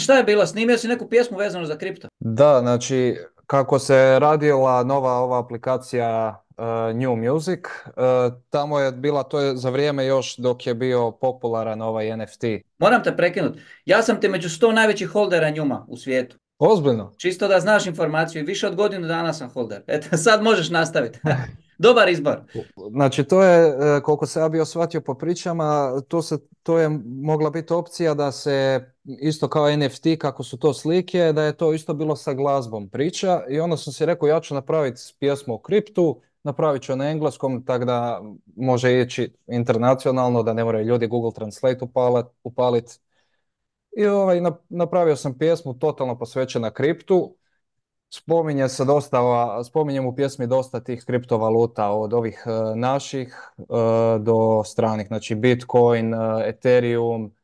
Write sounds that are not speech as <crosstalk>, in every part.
Šta je bilo? Snimio si neku pjesmu vezanu za kripto? Da, znači kako se radila nova ova aplikacija uh, New Music, uh, tamo je bila, to je za vrijeme još dok je bio popularan ovaj NFT. Moram te prekinuti. Ja sam te među sto najvećih holdera njuma u svijetu. Ozbiljno? Čisto da znaš informaciju, više od godinu dana sam holder. Eto, sad možeš nastaviti. <laughs> Dobar izbor. Znači to je, e, koliko se ja bio shvatio po pričama, to, se, to je mogla biti opcija da se isto kao NFT kako su to slike, da je to isto bilo sa glazbom priča i onda sam si rekao ja ću napraviti pjesmu o kriptu, napravit ću na engleskom tako da može ići internacionalno, da ne moraju ljudi Google Translate upalit, upalit. I ovaj, napravio sam pjesmu totalno posvećena kriptu Spominje se dosta, spominjem u pjesmi dosta tih kriptovaluta od ovih e, naših e, do stranih, znači Bitcoin, e, Ethereum,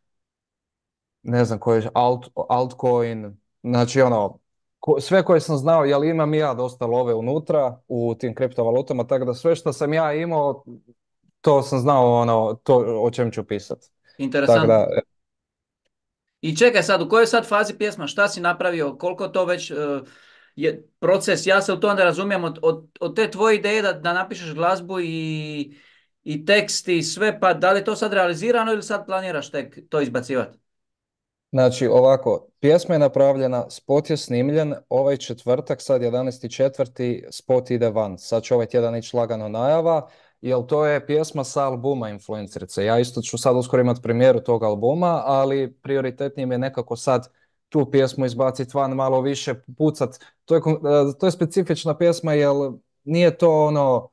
ne znam koji je alt, altcoin, znači ono, sve koje sam znao, jel imam i ja dosta love unutra u tim kriptovalutama, tako da sve što sam ja imao, to sam znao ono, to o čem ću pisati. Interesantno. I čekaj sad, u kojoj sad fazi pjesma, šta si napravio, koliko to već je proces, ja se u to ne razumijem, od, od, te tvoje ideje da, da napišeš glazbu i, i tekst i sve, pa da li je to sad realizirano ili sad planiraš tek to izbacivati? Znači ovako, pjesma je napravljena, spot je snimljen, ovaj četvrtak, sad 11.4. spot ide van. Sad će ovaj tjedan ići lagano najava, jer to je pjesma sa albuma Influencerice. Ja isto ću sad uskoro imati premijeru tog albuma, ali prioritetnije je nekako sad tu pjesmu izbaciti van, malo više pucat. To je, e, to je specifična pjesma jer nije to ono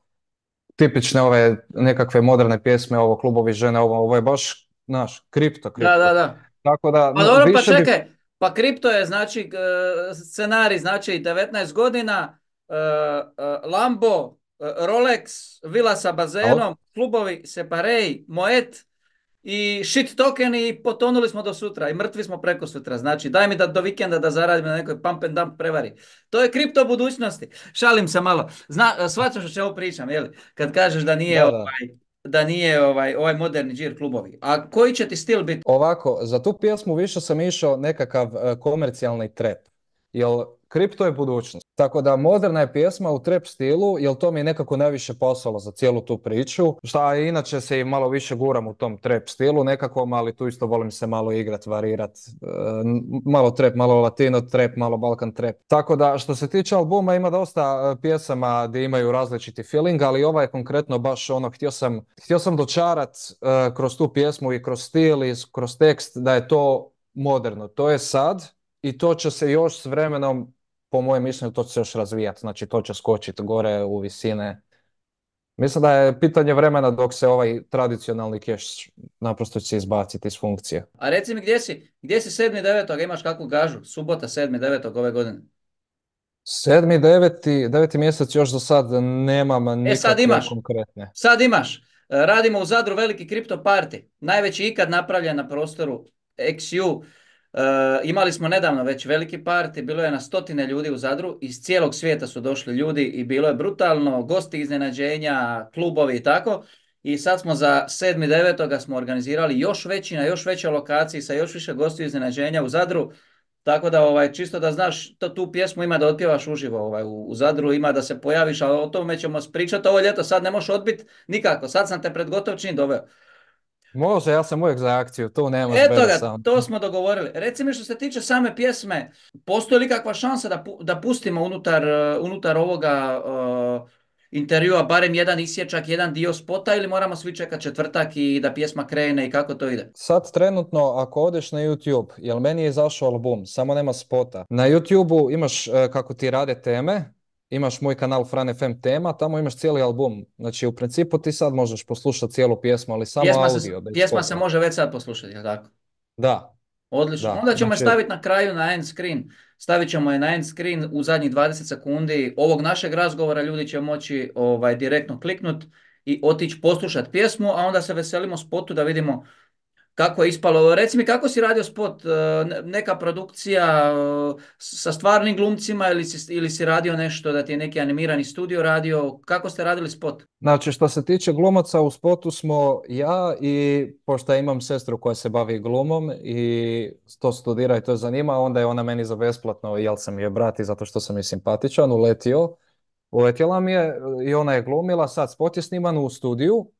tipične ove nekakve moderne pjesme, ovo klubovi žene, ovo, ovo je baš naš kripto, kripto. Da, da, da. Tako da, pa dobro, pa čekaj, pa kripto je znači scenarij, znači 19 godina, uh, uh, Lambo, Rolex, vila sa bazenom, klubovi, Separej, Moet, i shit token i potonuli smo do sutra i mrtvi smo preko sutra. Znači daj mi da do vikenda da zaradim na nekoj pump and dump prevari. To je kripto budućnosti. Šalim se malo. Zna, shvaćaš o čemu pričam, jeli? Kad kažeš da nije da, ovaj da nije ovaj, ovaj moderni džir klubovi. A koji će ti stil biti? Ovako, za tu pjesmu više sam išao nekakav uh, komercijalni trap. Jel kripto je budućnost. Tako da moderna je pjesma u trap stilu, jer to mi je nekako najviše poslalo za cijelu tu priču. Šta inače se i malo više guram u tom trap stilu nekako, ali tu isto volim se malo igrat, varirat. E, malo trap, malo latino trap, malo balkan trap. Tako da što se tiče albuma ima dosta e, pjesama gdje imaju različiti feeling, ali ova je konkretno baš ono, htio sam, htio sam dočarat e, kroz tu pjesmu i kroz stil i kroz tekst da je to moderno. To je sad i to će se još s vremenom po mojem mišljenju to će se još razvijati, znači to će skočiti gore u visine. Mislim da je pitanje vremena dok se ovaj tradicionalni keš naprosto će izbaciti iz funkcije. A reci mi gdje si, gdje si 7.9. imaš kakvu gažu? Subota 7.9. ove godine. 7.9. deveti mjesec još do sad nemam nikakve e, sad imaš. konkretne. Sad imaš. Radimo u Zadru veliki kripto party. Najveći ikad napravljen na prostoru XU imali smo nedavno već veliki parti, bilo je na stotine ljudi u Zadru, iz cijelog svijeta su došli ljudi i bilo je brutalno, gosti iznenađenja, klubovi i tako. I sad smo za 7.9. smo organizirali još veći na još većoj lokaciji sa još više gostiju iznenađenja u Zadru. Tako da ovaj, čisto da znaš, to, tu pjesmu ima da otpjevaš uživo ovaj, u, u Zadru, ima da se pojaviš, a o tome ćemo pričati ovo ljeto, sad ne možeš odbiti nikako, sad sam te pred gotov čin doveo. Može, ja sam uvijek za akciju, to nema Eto ga, to smo dogovorili. Reci mi što se tiče same pjesme, postoji li kakva šansa da, da pustimo unutar, uh, unutar ovoga uh, intervjua barem jedan isječak, jedan dio spota ili moramo svi čekati četvrtak i da pjesma krene i kako to ide? Sad trenutno ako odeš na YouTube, jel meni je izašao album, samo nema spota. Na YouTubeu imaš uh, kako ti rade teme, imaš moj kanal Fran FM tema, tamo imaš cijeli album. Znači u principu ti sad možeš poslušati cijelu pjesmu, ali samo pjesma audio. Se, pjesma se može već sad poslušati, jel tako? Da. Odlično. Onda ćemo znači... je staviti na kraju na end screen. Stavit ćemo je na end screen u zadnjih 20 sekundi ovog našeg razgovora. Ljudi će moći ovaj, direktno kliknut i otići poslušati pjesmu, a onda se veselimo spotu da vidimo kako je ispalo. Reci mi kako si radio spot, e, neka produkcija e, sa stvarnim glumcima ili si, ili si radio nešto da ti je neki animirani studio radio, kako ste radili spot? Znači što se tiče glumaca u spotu smo ja i pošto imam sestru koja se bavi glumom i to studira i to je zanima, onda je ona meni za besplatno, jel sam je brati zato što sam je simpatičan, uletio. Uletjela mi je i ona je glumila, sad spot je sniman u studiju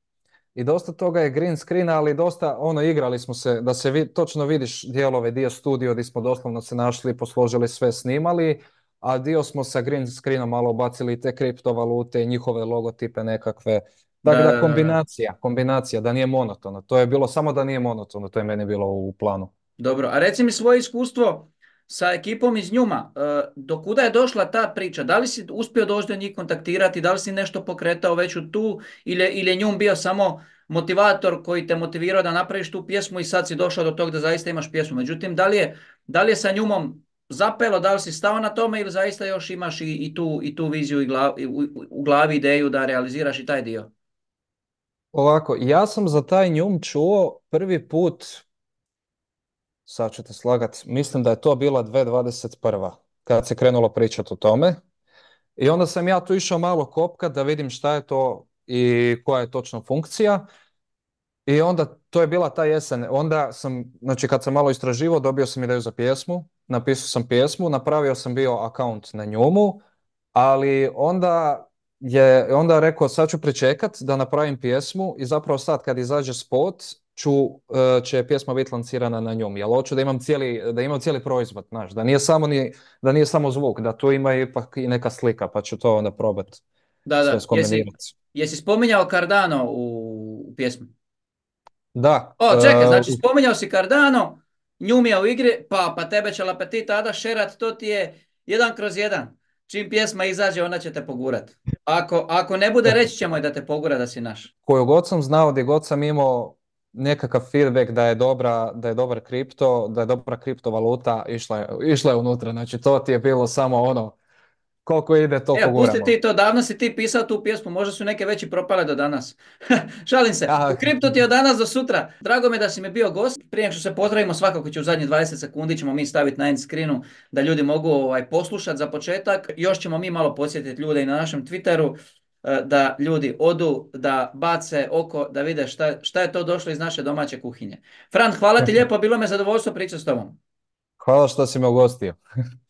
i dosta toga je green screen, ali dosta ono igrali smo se da se vi, točno vidiš dijelove, dio studio gdje smo doslovno se našli, posložili sve, snimali, a dio smo sa green screenom malo bacili te kriptovalute, njihove logotipe nekakve. Dakle, da, kombinacija, kombinacija, da nije monotono. To je bilo samo da nije monotono, to je meni bilo u planu. Dobro, a reci mi svoje iskustvo sa ekipom iz Njuma, e, do kuda je došla ta priča? Da li si uspio doći do njih kontaktirati, da li si nešto pokretao već u tu ili, ili je Njum bio samo motivator koji te motivirao da napraviš tu pjesmu i sad si došao do toga da zaista imaš pjesmu. Međutim, da li je, da li je sa Njumom zapelo, da li si stao na tome ili zaista još imaš i, i, tu, i tu viziju i u, u glavi ideju da realiziraš i taj dio? Ovako, ja sam za taj Njum čuo prvi put sad ćete slagat, mislim da je to bila 2021. kad se krenulo pričati o tome. I onda sam ja tu išao malo kopkat da vidim šta je to i koja je točno funkcija. I onda to je bila ta jesen. Onda sam, znači kad sam malo istraživao, dobio sam ideju za pjesmu, napisao sam pjesmu, napravio sam bio akaunt na njumu, ali onda je onda rekao sad ću pričekat da napravim pjesmu i zapravo sad kad izađe spot ću, e, će pjesma biti lancirana na njom. Jel hoću da imam cijeli, da imam cijeli proizvod, znaš, da nije samo ni, da nije samo zvuk, da tu ima ipak i neka slika, pa ću to onda probati da, da. Jesi, jesi spominjao Cardano u, u pjesmi? Da. O, čekaj, uh, znači spominjao si Cardano, njumija u igri, pa, pa tebe će Lapeti tada šerat, to ti je jedan kroz jedan. Čim pjesma izađe, ona će te pogurat. Ako, ako ne bude, reći ćemo je da te pogura da si naš. Koju god sam znao, gdje god sam imao nekakav feedback da je dobra, da je dobar kripto, da je dobra kriptovaluta, išla je, išla je unutra. Znači to ti je bilo samo ono, koliko ide to Evo, pusti ti to, davno si ti pisao tu pjesmu, možda su neke veći propale do danas. <laughs> Šalim se, kripto ti je od danas do sutra. Drago mi da si mi bio gost. Prije što se pozdravimo, svakako ću u zadnjih 20 sekundi ćemo mi staviti na end screenu da ljudi mogu ovaj, poslušati za početak. Još ćemo mi malo posjetiti ljude i na našem Twitteru da ljudi odu, da bace oko, da vide šta, šta je to došlo iz naše domaće kuhinje. Fran, hvala ti <laughs> lijepo, bilo me zadovoljstvo pričati s tobom. Hvala što si me ugostio. <laughs>